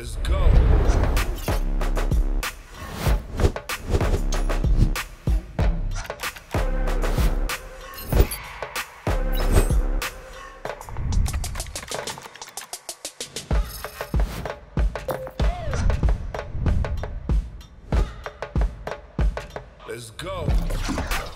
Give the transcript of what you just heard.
Let's go. Let's go.